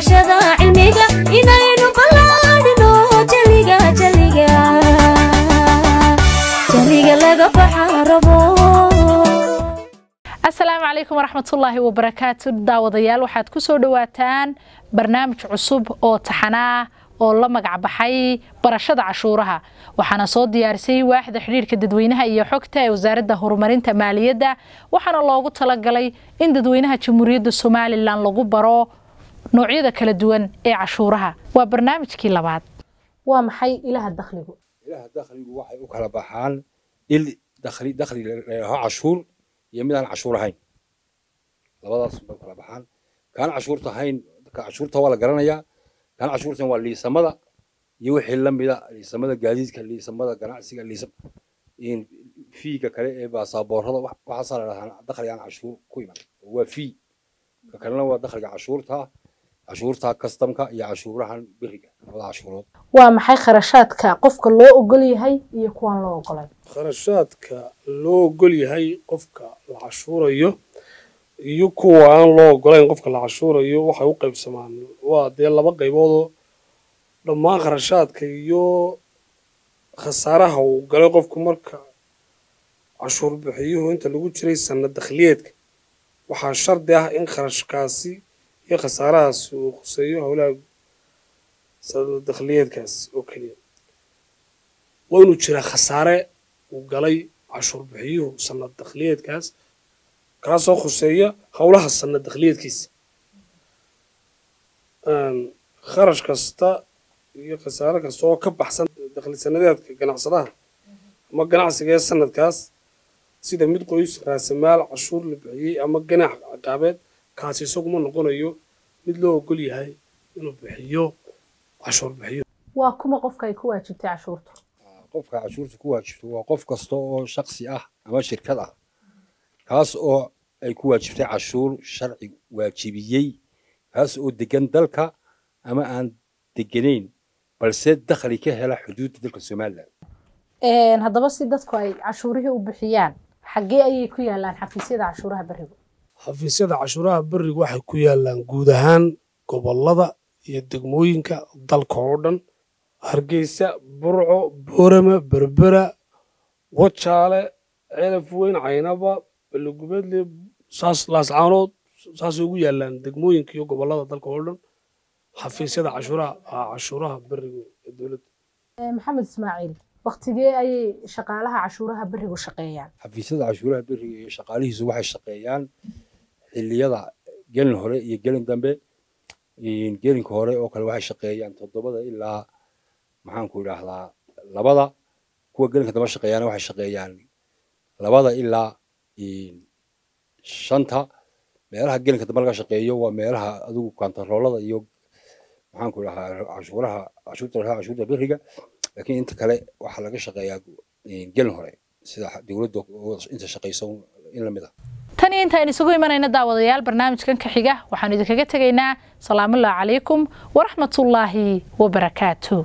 barashada cilmiga inaynu ballaadhino jaliga jaliga jaliga laga baxa rabo asalaamu calaykum waraxmatullaahi wabarakaatu daawadayaal waxaad ku soo dhowaataan barnaamij cusub oo taxanaa oo la magac baxay barashada cashuuraha. Waxaana soo diyaarisay waaxda xidhiirka dadweynaha iyo xogta ee wasaaradda horumarinta maaliyadda. Waxaana loogu talagalay in dadweynaha jamhuuriyadda somalilan lagu baro noocyada kala duwan ee cashuuraha waa barnaamijkii labaad. Waa maxay ilaha dakhligu? Ilaha dakhligu waxay u kala baxaan il dakhli dakhli leeyaho cashuur iyo mid aan cashuur ahayn. Labadaas bay u kala baxaan. Kaan cashuurta ahayn ka cashuurta waa la garanayaa kaan cashuurtan waa liisamada iyo wixii la mida liisamada gaadiidka liisamada ganacsiga liisam fiiga kale ee baasaboorada waxaasaa la dhahaa dakhli aan cashuur ku iman. Waa fii. Ka kalena waa dakhliga cashuurta cashuurta kastamka iyo cashuurahan beriga labada cashuurood waa maxay kharashaadka qofka loo ogol yahay iyo kuwaan loo ogolay? Kharashaadka loo ogol yahay qofka la cashuurayo iyo kuwa aan loo ogolayn qofka la cashuurayo waxay u qaybsamaan. Waa dee laba qayboodoo dhammaan kharashaadka iyo khasaaraha uu galay qofku marka cashuur bixiyuhu inta lagu jiray sanad dakhliyeedka. Waxaa shardi ah in kharashkaasi iyo khasaarahaasi uu khuseeyo howlaha sanad dakhliyeedkaasi oo keliya. Waa inuu jiraa khasaare uu galay cashuur bixiyuhu sanad dakhliyeedkaas kaasoo khuseeya howlaha sanad dakhliyeedkiisa kharash kasta iyo khasaare kasta oo ka baxsan dakhli sanadeedka ganacsadaha ama ganacsiga ee sanadkaas sida mid qoys raasamaal cashuur la bixiyey ama ganax ciqaabeed kaasi isaguma noqonayo mid loo ogol yahay inuu bixiyo cashuur bixiyo. Waa kuma qofka ay ku waajibtay cashuurtu? Qofka cashuurta ku waajibto waa qof kasta oo shaksi ah ama shirkad ah. Kaas oo ay ku waajibtay cashuur sharci waajibiyey. Kaas oo degan dalka ama aan deganayn balse dakhli ka hela xuduudda dalka somalilan haddaba si dadku ay cashuurihii u bixiyaan xaggee ayay ku yaalaan xafiisyada cashuuraha berigu xafiisyada cashuuraha berigu waxay ku yaalaan guud ahaan gobollada iyo degmooyinka dalka oo dhan. Hargeysa burco boorama berbera wajaale ceelaf weyn caynaba balogubedle saas laascaanood saasay ugu yaalaan degmooyinka iyo gobollada dalka oo dhan. Xafiisyada cashuuraha cashuuraha berigu ee dowladda. Maxamed ismaaciil waktigee ayay shaqaalaha cashuuraha berigu shaqeeyaan? Xafiisyada cashuuraha beriga iyo shaqaalihiisu waxay shaqeeyaan xilliyada gelin hore iyo gelin dambe gelinka hore oo kale waxay shaqeeyaan toddobada ilaa maxaanku idhaahdaa labada kuwa gelinka dambe shaqeeyaana waxay shaqeeyaan labada ilaa shanta meelaha gelinka dambe laga shaqeeyo waa meelaha adigu kantaroolada iyo maxaanku idhahaa cashuuraha cashuurta cashuurta beriga laakiin inta kale waxaa laga shaqeeyaa gelin hore sida dowladda inta shaqeyso in la mid ah iyo intaaynu isugu imanayna daawadayaal barnaamijkan ka xiga waxaanu idinkaga tegaynaa salaamullahi calaykum waraxmatullaahi wabarakaatu